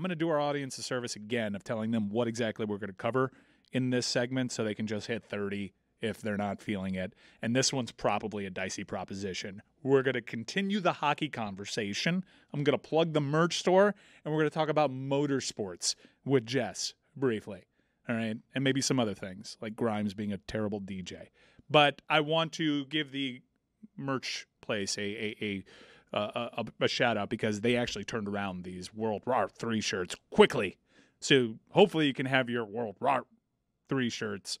I'm going to do our audience a service again of telling them what exactly we're going to cover in this segment so they can just hit 30 if they're not feeling it. And this one's probably a dicey proposition. We're going to continue the hockey conversation. I'm going to plug the merch store and we're going to talk about motorsports with Jess briefly. All right. And maybe some other things like Grimes being a terrible DJ. But I want to give the merch place a, a, a uh, a, a, shout out because they actually turned around these World War Three shirts quickly. So hopefully you can have your World War Three shirts.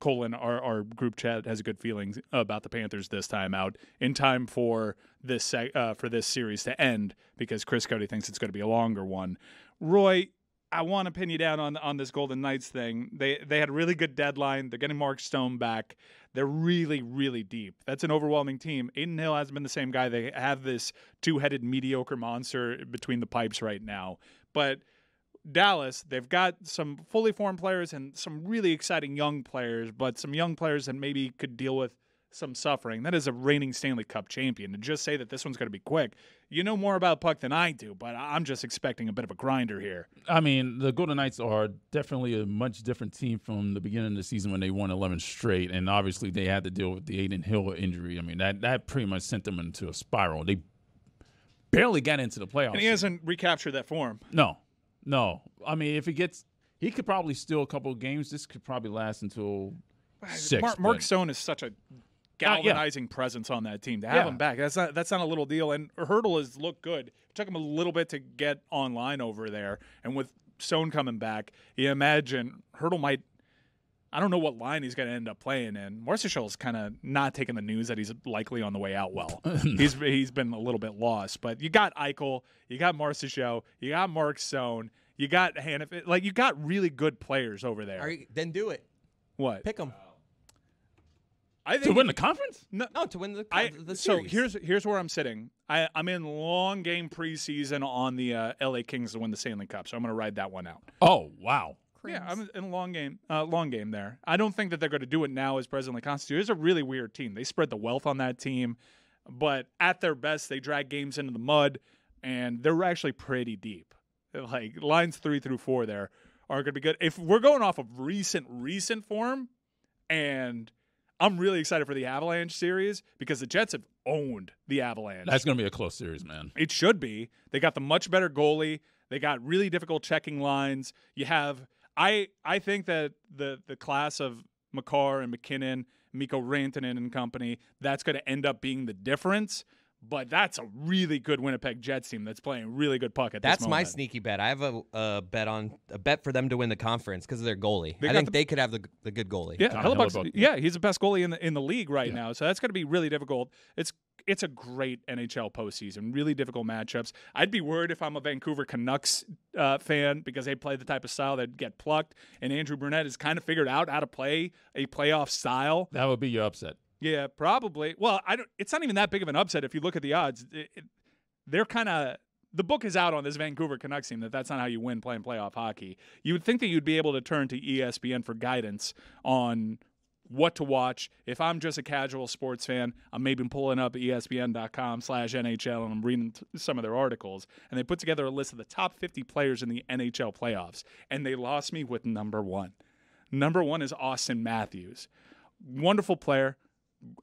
Colon, our, our group chat has a good feeling about the Panthers this time out in time for this uh, for this series to end because Chris Cote thinks it's going to be a longer one. Roy, I want to pin you down on on this Golden Knights thing. They they had a really good deadline. They're getting Mark Stone back. They're really really deep. That's an overwhelming team. Adin Hill hasn't been the same guy. They have this two headed mediocre monster between the pipes right now. But Dallas, they've got some fully formed players and some really exciting young players, but some young players that maybe could deal with some suffering. That is a reigning Stanley Cup champion. To just say that this one's going to be quick, you know more about puck than I do, but I'm just expecting a bit of a grinder here. I mean, the Golden Knights are definitely a much different team from the beginning of the season when they won 11 straight, and obviously they had to deal with the Adin Hill injury. I mean, that that pretty much sent them into a spiral. They barely got into the playoffs. And he hasn't recaptured that form. No, no. I mean, if he gets, he could probably steal a couple of games. This could probably last until six. Mark, Mark Stone is such a galvanizing uh, yeah. presence on that team. To have yeah. him back, that's not that's not a little deal. And Hertl has looked good. It took him a little bit to get online over there, and with Stone coming back, you imagine Hertl might. I don't know what line he's going to end up playing in. is kind of not taking the news that he's likely on the way out well. he's he's been a little bit lost, but you got Eichel, you got Marchessault, you got Mark Stone, you got Hanifin. Like you got really good players over there. You, then do it. What? Pick them. I think to win the conference? No, no to win the, I, the So here's here's where I'm sitting. I, I'm in long game preseason on the uh, LA Kings to win the Stanley Cup, so I'm going to ride that one out. Oh wow! Yeah, I'm in a long game, uh, long game there. I don't think that they're going to do it now as presently constituted. It's a really weird team. They spread the wealth on that team, but at their best, they drag games into the mud, and they're actually pretty deep. Like lines three through four there are going to be good. If we're going off of recent recent form, and I'm really excited for the Avalanche series because the Jets have owned the Avalanche. That's going to be a close series, man. It should be. They got the much better goalie. They got really difficult checking lines. You have I I think that the the class of Makar and MacKinnon, Mikko Rantanen and company, that's going to end up being the difference but that's a really good Winnipeg Jets team that's playing really good puck at that's this my sneaky bet. I have a, a, bet on a bet for them to win the conference because of their goalie. They I think the, they could have the, the good goalie. Yeah, yeah, he's the best goalie in the in the league right yeah. now. So that's going to be really difficult. It's it's a great NHL postseason. Really difficult matchups. I'd be worried if I'm a Vancouver Canucks uh, fan because they play the type of style that get plucked, and Andrew Brunette has kind of figured out how to play a playoff style. That would be your upset. Yeah, probably. Well, I don't. It's not even that big of an upset if you look at the odds. It, it, they're kind of the book is out on this Vancouver Canucks team that that's not how you win playing playoff hockey. You would think that you'd be able to turn to ESPN for guidance on what to watch. If I'm just a casual sports fan, I'm maybe pulling up ESPN.com slash NHL and I'm reading some of their articles. And they put together a list of the top 50 players in the NHL playoffs. And they lost me with number one. Number one is Auston Matthews. Wonderful player,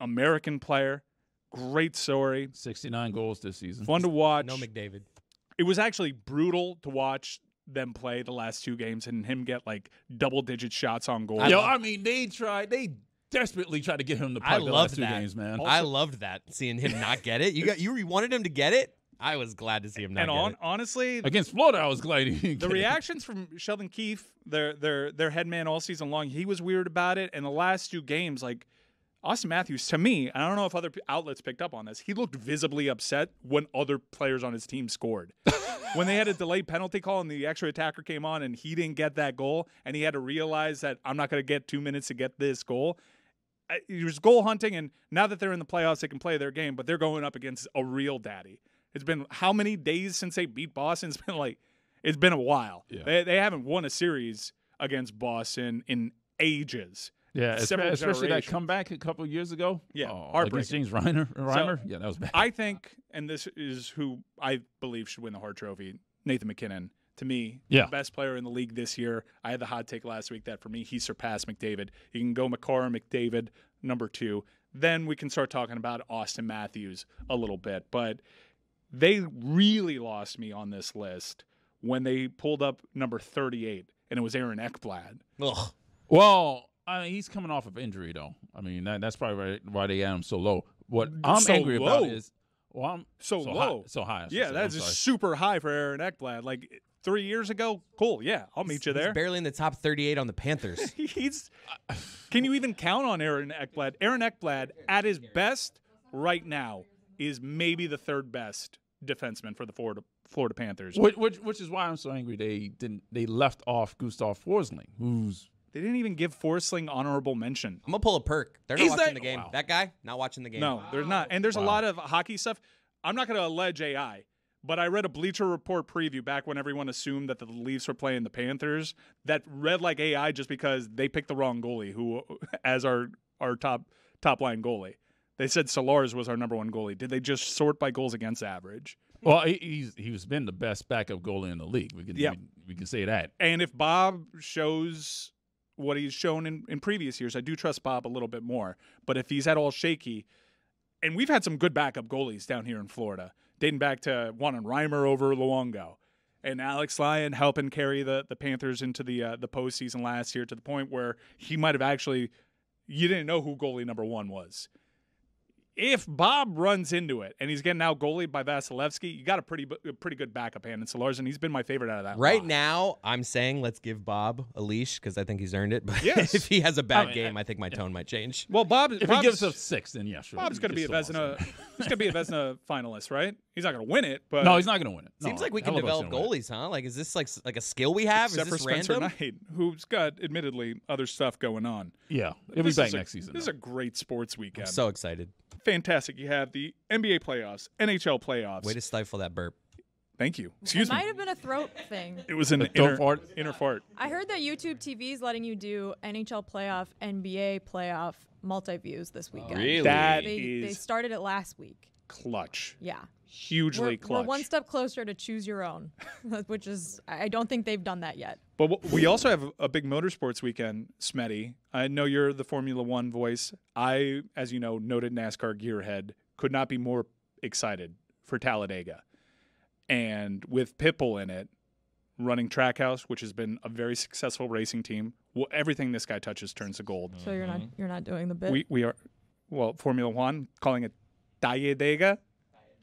American player. Great story. 69 goals this season. Fun to watch. No McDavid. It was actually brutal to watch them play the last two games and him get like double digit shots on goal. Yo, I mean, they tried, they desperately tried to get him to play the last two that. games, man. Also, I loved that seeing him not get it. You got you wanted him to get it. I was glad to see him not get it. and on, it. honestly, against Florida, I was glad he. the reactions it. from Sheldon Keefe, their their their head man all season long, he was weird about it. And the last two games, like Auston Matthews, to me, I don't know if other outlets picked up on this, he looked visibly upset when other players on his team scored. when they had a delayed penalty call and the extra attacker came on and he didn't get that goal, and he had to realize that I'm not going to get two minutes to get this goal. He was goal hunting, and now that they're in the playoffs, they can play their game, but they're going up against a real daddy. It's been how many days since they beat Boston? It's been like, it's been a while. Yeah. They, they haven't won a series against Boston in ages. Yeah, especially that comeback a couple years ago. Yeah, oh, against James Reiner. Reimer. So, yeah, that was bad. I think, and this is who I believe should win the Hart Trophy. Nathan MacKinnon. to me, Yeah. the best player in the league this year. I had the hot take last week that for me, he surpassed McDavid. You can go Makar, McDavid, number two. Then we can start talking about Auston Matthews a little bit. But they really lost me on this list when they pulled up number 38, and it was Aaron Ekblad. Ugh. Well, I mean, he's coming off of injury, though. I mean, that, that's probably why- why they had him so low. What mm, I'm So angry low. about is, well, I'm So so low. high, so high. Yeah, that's I'm super high for Aaron Ekblad. Like three years ago, cool. Yeah, I'll meet you He's there. barely in the top 38 on the Panthers. He's. Can you even count on Aaron Ekblad? Aaron Ekblad, at his best right now, is maybe the third best defenseman for the Florida Florida Panthers. Which, which, which is why I'm so angry. They didn't. They left off Gustav Forsling, who's They didn't even give Forsling honorable mention. I'm gonna pull a perk. They're not He's watching that- the game. wow. That guy not watching the game. No, there's not. And there's a lot of hockey stuff. I'm not going to allege AI, but I read a Bleacher Report preview back when everyone assumed that the Leafs were playing the Panthers that read like AI just because they picked the wrong goalie who as our our top top line goalie. They said Stolarz was our number one goalie. Did they just sort by goals against average? well, he, he's he's been the best backup goalie in the league. We can Yeah. we, we can say that. And if Bob shows what he's shown in, in previous years, I do trust Bob a little bit more. But if he's at all shaky, and we've had some good backup goalies down here in Florida, dating back to Juan and Reimer over Luongo, and Alex Lyon helping carry the, the Panthers into the uh, the postseason last year to the point where he might have actually you didn't know who goalie number one was. If Bob runs into it and he's getting out goalied by Vasilevskiy, you got a pretty a pretty good backup hand in Stolarz, he's been my favorite out of that. Right lot. now, I'm saying let's give Bob a leash because I think he's earned it. But Yes. if he has a bad I mean, game, I think my tone might change. Well, Bob, If Bob's, he gives us six, then yeah, sure. Bob's going to be a can still Vezina. he's going to be a Vezina finalist, right? He's not going to win it, but No, he's not going to win it. No, Seems like we can develop gonna win it. goalies, huh? Like, is this like like a skill we have? except is for this Spencer random? Knight, who's got admittedly other stuff going on. Yeah, it'll be back is a- next season. This is a great sports weekend. I'm so excited. Fantastic. You have the NBA playoffs, NHL playoffs. Way to stifle that burp. Thank you. Excuse it me. might have been a throat thing. It was an A throat inner, fart? inner fart. I heard that YouTube TV is letting you do NHL playoff, NBA playoff multi views this oh, weekend. Really? That They, they started it last week. clutch. Yeah. Hugely We're, clutch. we're one step closer to choose your own, which is, I don't think they've done that yet. But we also have a big motorsports weekend, Smetty. I know you're the Formula One voice. I, as you know, noted NASCAR gearhead, could not be more excited for Talladega. And with Pitbull in it, running Trackhouse, which has been a very successful racing team, well, everything this guy touches turns to gold. So you're not you're not doing the bit. We we are, well, Formula One calling it Talladega.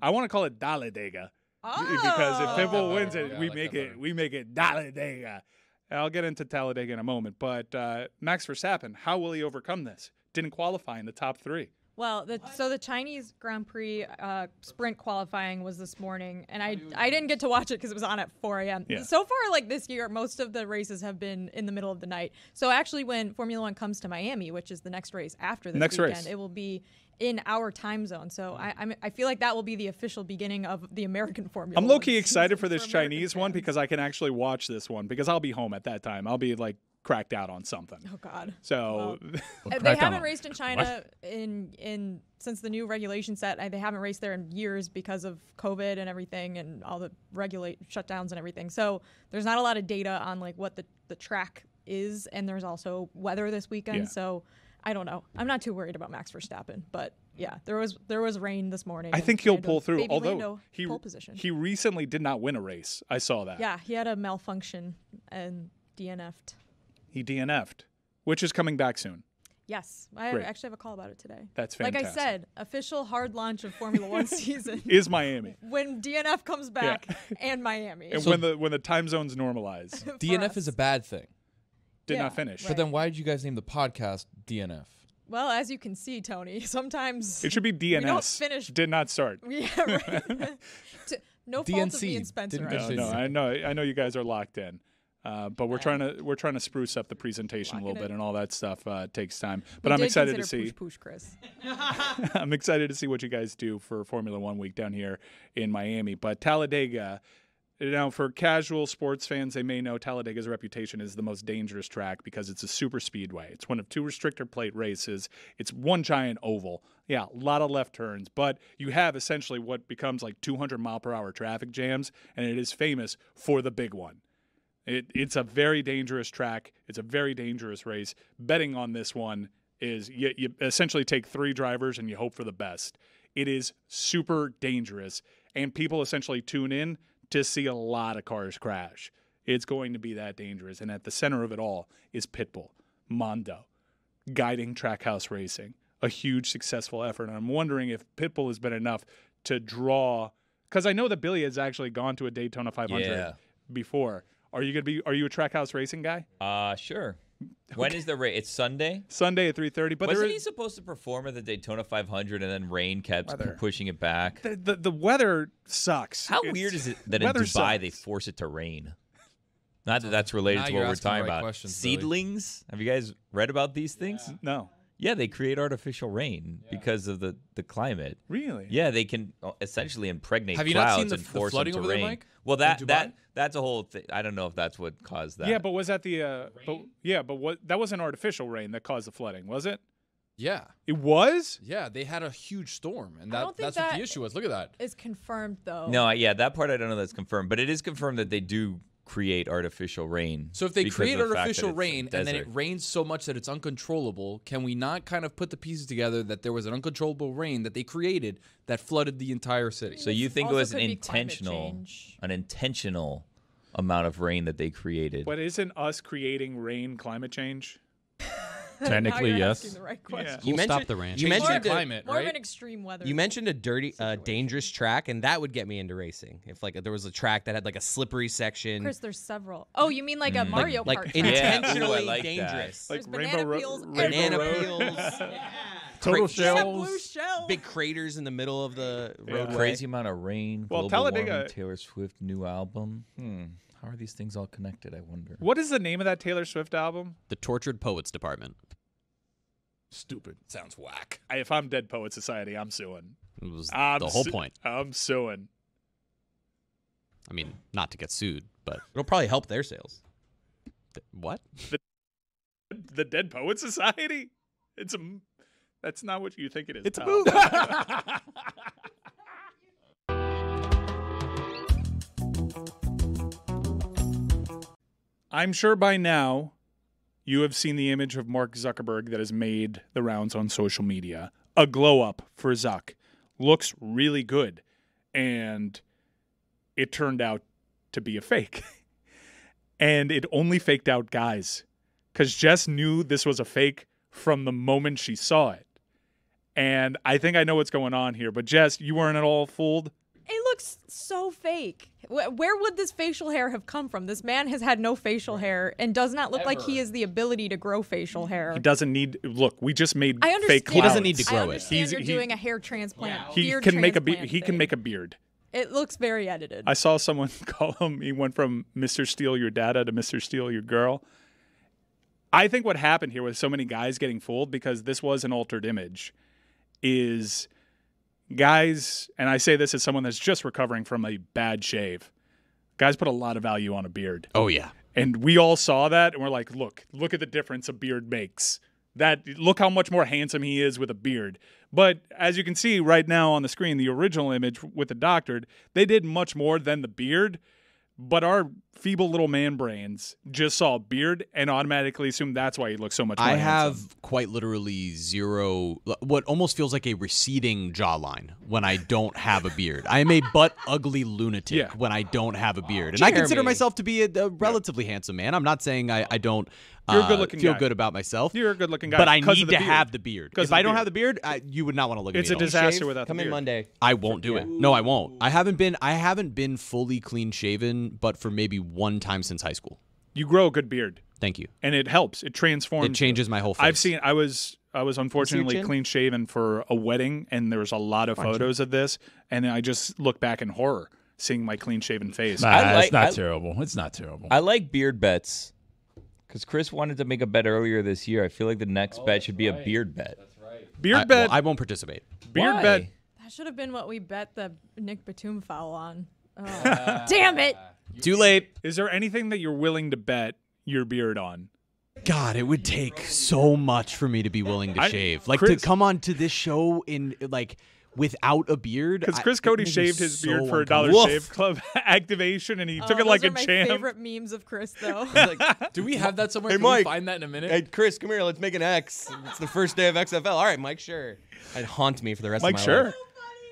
I want to call it Talladega oh! because if Pitbull Oh. wins it, Yeah, we like make it we make it Talladega. I'll get into Talladega in a moment, but uh, Max Verstappen, how will he overcome this? Didn't qualify in the top three. Well, the, so the Chinese Grand Prix uh, sprint qualifying was this morning, and I I didn't get to watch it because it was on at 4 a.m. Yeah. So far, like this year, most of the races have been in the middle of the night. So actually, when Formula One comes to Miami, which is the next race after this Next weekend, race. it will be in our time zone. So I I'm, I feel like that will be the official beginning of the American Formula. I'm One low key excited for this American Chinese one because I can actually watch this one because I'll be home at that time. I'll be like cracked out on something. Oh God. So Crack they haven't raced in China in in since the new regulation set. They haven't raced there in years because of COVID and everything, and all the regulate shutdowns and everything. So there's not a lot of data on like what the the track is, and there's also weather this weekend. Yeah. So I don't know. I'm not too worried about Max Verstappen, but yeah, there was there was rain this morning. I think he'll Lando- pull through. baby Although Lando, he pole position. he recently did not win a race. I saw that. yeah, he had a malfunction and DNF'd. He DNF'd, which is coming back soon. Yes, I Great. actually have a call about it today. That's fantastic. Like. I said, official hard launch of Formula One season. is Miami. when DNF comes back and Miami. And So- when the when the time zones normalize, DNF us. is a bad thing. did Yeah, not finish. right. But then why did you guys name the podcast DNF? Well, as you can see, Tony, sometimes It should be DNS. We don't finish- Did not start. yeah, right. To- no fault of me and Spencer. didn't I No, no. I know. I know you guys are locked in. Uh, but we're trying to we're trying to spruce up the presentation a little bit, it. and all that stuff uh, takes time. We But I'm did excited to see. Push, push, Chris. I'm excited to see what you guys do for Formula One week down here in Miami. But Talladega, Now, for casual sports fans, they may know Talladega's reputation is the most dangerous track because it's a super speedway. It's one of two restrictor plate races. It's one giant oval. Yeah, a lot of left turns, but you have essentially what becomes like 200 mile per hour traffic jams, and it is famous for the big one. It, it's a very dangerous track. It's a very dangerous race. Betting on this one is you, you essentially take three drivers and you hope for the best. It is super dangerous, and people essentially tune in to see a lot of cars crash. It's going to be that dangerous. And at the center of it all is Pitbull, Mondo, guiding Trackhouse Racing, a huge successful effort. And I'm wondering if Pitbull has been enough to draw, because I know that Billy has actually gone to a Daytona 500 Yeah. before. Are you gonna be? Are you a Trackhouse Racing guy? Uh, sure. When is the race? It's Sunday. Sunday at 3:30. But Wasn't there he supposed to perform at the Daytona 500 and then rain kept Weather. pushing it back? the, the the weather sucks. How It's- weird is it that in weather Dubai they force it to rain? Not that that's related Now to what we're talking right about. questions, Billy. Seedlings? Have you guys read about these things? No, Yeah, they create artificial rain because of the, the climate. really. Yeah, they can uh, essentially impregnate Have you not clouds seen the- and the force flooding them to over there, rain. Mike? Well, that that that's a whole thing. I don't know if that's what caused that. Yeah, but was that the? Uh, but yeah, but what? That wasn't artificial rain that caused the flooding, was it? Yeah. It was. Yeah, they had a huge storm, and I that, don't think that's what the issue was. Look at that. Is confirmed though. no, yeah, that part I don't know that's confirmed, but it is confirmed that they do create artificial rain. So if they create of the artificial rain and then it rains so much that it's uncontrollable, can we not kind of put the pieces together that there was an uncontrollable rain that they created that flooded the entire city? So you think it was an could be climate intentional, change. an intentional amount of rain that they created? But isn't us creating rain climate change? Technically, now you're yes. the right question. You We'll stop mentioned the rain. You Change mentioned the a- climate, More right? of an extreme weather. You mentioned a dirty, uh, dangerous track, and that would get me into racing. If like there was a track that had like a slippery section, Chris, there's several. Oh, you mean like a Mario Kart? like track. Yeah, ooh, I intentionally like that. dangerous, Like There's Rainbow banana Ro- peels Rainbow banana Road? peels, Total Cra- Yeah, shells. blue shell. big craters in the middle of the Yeah. roadway. Crazy amount of rain. Well, global Talladega- warming, Taylor Swift new album. Hmm. How are these things all connected? I wonder. What is the name of that Taylor Swift album? The Tortured Poets Department. Stupid. Sounds whack. I, if I'm Dead Poet Society, I'm suing. It was I'm the whole su- point. I'm suing. I mean, not to get sued, but It'll probably help their sales. th- what? The Dead Poet Society. It's a. That's not what you think it is. It's a pal. movie. I'm sure by now you have seen the image of Mark Zuckerberg that has made the rounds on social media. A glow up for Zuck. Looks really good. And it turned out to be a fake. and it only faked out guys. Because Jess knew this was a fake from the moment she saw it. And I think I know what's going on here. But Jess, you weren't at all fooled? It looks so fake. Where would this facial hair have come from? This man has had no facial hair and does not look like he has the ability to grow facial hair. He doesn't need. Look, we just made I fake understand. clouds. He doesn't need to I grow it. understand He's- you're he- doing a hair transplant. He beard can make a be- transplant he can thing. make a beard. It looks very edited. I saw someone call him. He went from Mr. Steal Your Data to Mr. Steal Your Girl. I think what happened here with so many guys getting fooled because this was an altered image is guys, and I say this as someone that's just recovering from a bad shave. Guys put a lot of value on a beard. Oh yeah. And we all saw that and we're like, look, look at the difference a beard makes. That look how much more handsome he is with a beard. But as you can see right now on the screen, the original image with the doctored, they did much more than the beard. But our feeble little man brains just saw a beard and automatically assumed that's why he looks so much more I handsome. have quite literally zero, what almost feels like a receding jawline when I don't have a beard. I am a butt ugly lunatic Yeah. when I don't have a beard. And I consider myself to be a, a relatively handsome man. I'm not saying I, I don't You're a uh, good-looking feel guy. good about myself. You're a good looking guy. but I need to beard. have the beard. 'Cause If of I don't beard. have the beard, I, you would not want to look It's at me. It's a disaster Shave? without Come in. Monday. I won't do Yeah. it. No, I won't. I haven't been I haven't been fully clean shaven, but for maybe one time since high school. You grow a good beard Thank you. and it helps. It transforms. It changes my whole face. I've seen. I was. I was unfortunately clean shaven for a wedding, and there was a lot of photos of this, and I just look back in horror seeing my clean shaven face. Nah, I like- it's not I- terrible. It's not terrible. I like beard bets because Chris wanted to make a bet earlier this year. I feel like the next bet should be a beard bet. That's right. Beard I, bet. well, I won't participate. beard Why? bet. that should have been what we bet the Nick Batum foul on. Oh. Damn it! Too late. Is there anything that you're willing to bet your beard on? God, it would take so much for me to be willing to I- shave. Like Chris- to come on to this show in like without a beard. Because I- Chris it Cote makes me shaved his so beard for a Dollar uncomfortable. Shave Club activation, and he oh, took Oh, it like those a are my champ. favorite memes of Chris, though. Like, Do we have that somewhere? Hey, Can Mike. we find that in a minute? Hey, Chris, come here. Let's make an X. It's the first day of XFL. All right, Mike, sure. It'd haunt me for the rest Like of my life. sure, life.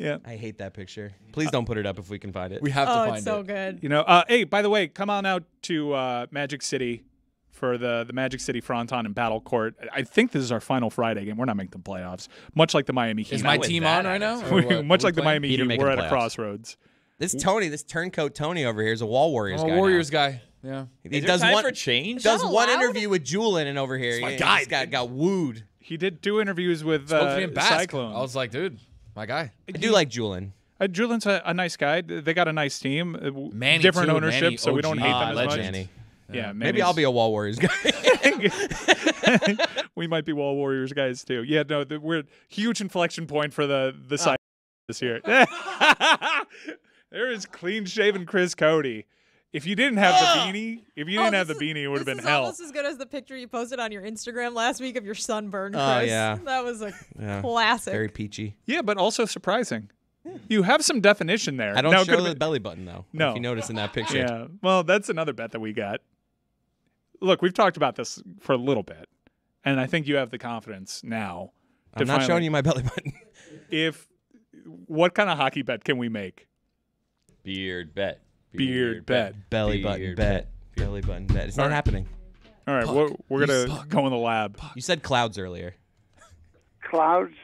Yeah. I hate that picture. Please don't put it up if we can find it. we have to oh, find it's so it. good. You know, uh, hey, by the way, come on out to uh, Magic City for the the Magic City Fronton and Battle Court. I think this is our final Friday game. We're not making the playoffs, much like the Miami Heat. Is my team on right now? Much Are we like the? Miami Peter Heat, we're at the a crossroads. This Tony, this turncoat Tony over here is a Wall Warriors I'm guy. a now. Warriors guy. Yeah. He Is there does time one for change? does that one interview with Julian over here. my He guy, just got got wooed. He did two interviews with Spoke uh, to me. Cyclone. I was like, dude, my guy. I do like Julian. Uh, Julian's a, a nice guy. They got a nice team. Uh, Manny, different too. ownership, Manny, so we don't OG. hate Ah, them as legend. much. Manny. Yeah, Maybe I'll be a Wall Warriors guy. we might be Wall Warriors guys too. Yeah, no, the, we're huge inflection point for the the side this year. there is clean shaven Chris Cote. If you didn't have the beanie, if you Oh, didn't have the is- beanie, it would have been is hell. almost as good as the picture you posted on your Instagram last week of your sunburn, oh, Chris. Oh, yeah. That was a Yeah. classic. Very peachy. Yeah, but also surprising. You have some definition there. I don't Now, show the been- belly button though. No. If you notice in that picture. Yeah. Well, that's another bet that we got. Look, we've talked about this for a little bit, and I think you have the confidence now. I'm not finally- showing you my belly button. If what kind of hockey bet can we make? Beard bet. Beard bet. belly button Beard bet. Belly button bet. It's not Alright. happening. All right, Puck. we're, we're You gonna suck. go in the lab. You said clouds earlier. Clouds